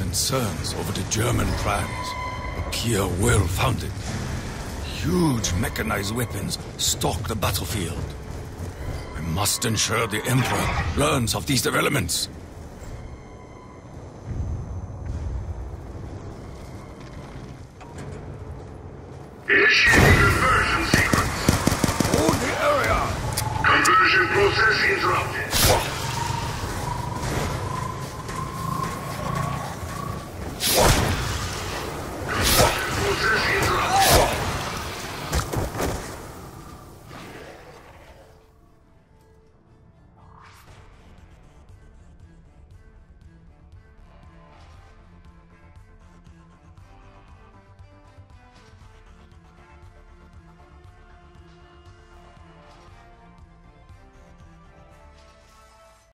Concerns over the German plans appear well founded. Huge mechanized weapons stalk the battlefield. I must ensure the Emperor learns of these developments. Initiating conversion sequence. Hold the area! Conversion process interrupted.